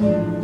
you.